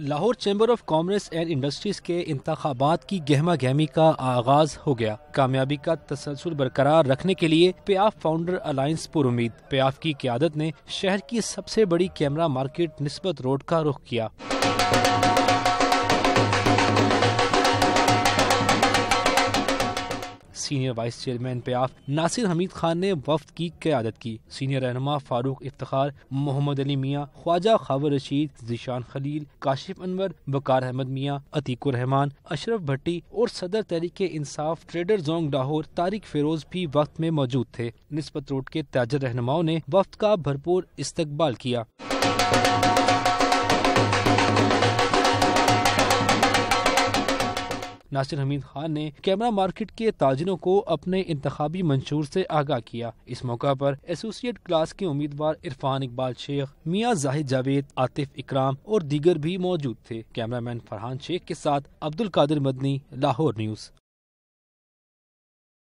Lahore chamber of commerce and industries کے انتخابات کی گہما گہمی کا آغاز ہو گیا۔ کامیابی کا تسلسل برقرار رکھنے کے لیے پیاف فاؤنڈر الائنس پر امید۔ پیاف کی قیادت نے شہر کی سب سے بڑی کیمرہ مارکیٹ نسبت روڈ کا رخ کیا۔ سینئر وائس چیئرمین پیاف ناصر حمید خان نے وفد کی قیادت کی۔ سینئر رہنما فاروق افتخار، محمد علی میاں، خواجہ خاور رشید ذیشان خلیل، کاشف انور بکار احمد میاں، عتیق الرحمان اشرف بھٹی اور صدر تحریک انصاف ٹریڈر زونگ لاہور طارق فیروز بھی وقت میں موجود تھے۔ نسبت روڈ کے تاجر رہنماؤں نے وفد کا بھرپور استقبال کیا۔ ناصر حمید خان نے کیمرہ مارکیٹ کے تاجروں کو اپنے انتخابی منشور سے آگاہ کیا۔ اس موقع پر ایسوسیٹ کلاس کے امیدوار عرفان اقبال شیخ، میاں زاہد جاوید، عاطف اکرام اور دیگر بھی موجود تھے۔ کیمرہ مین فرحان شیخ کے ساتھ عبد القادر مدنی، لاہور نیوز۔